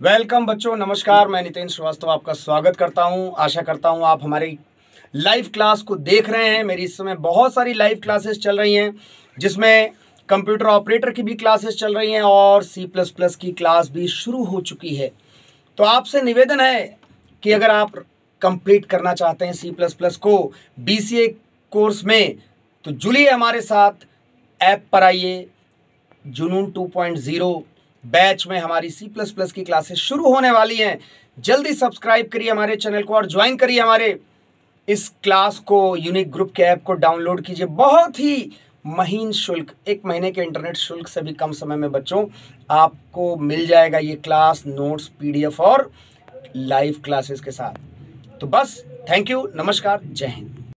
Welcome बच्चों, नमस्कार, मैं नितिन श्रीवास्तव आपका स्वागत करता हूँ। आशा करता हूँ आप हमारी लाइव क्लास को देख रहे हैं। मेरी इस समय बहुत सारी लाइव क्लासेस चल रही हैं, जिसमें कंप्यूटर ऑपरेटर की भी क्लासेस चल रही हैं और सी प्लस प्लस की क्लास भी शुरू हो चुकी है। तो आपसे निवेदन है कि अगर आप कंप्लीट करना चाहते हैं सी प्लस प्लस को बी सी ए कोर्स में तो जुड़िए हमारे साथ। ऐप पर आइए जुनून 2.0 बैच में हमारी सी प्लस प्लस की क्लासेस शुरू होने वाली हैं। जल्दी सब्सक्राइब करिए हमारे चैनल को और ज्वाइन करिए हमारे। इस क्लास को यूनिक ग्रुप के ऐप को डाउनलोड कीजिए। बहुत ही महीन शुल्क, एक महीने के इंटरनेट शुल्क से भी कम समय में बच्चों, आपको मिल जाएगा ये क्लास नोट्स पीडीएफ और लाइव क्लासेस के साथ। तो बस थैंक यू नमस्कार, जय हिंद।